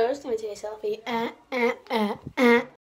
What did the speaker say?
First, let me take a selfie. Uh, uh, uh, uh.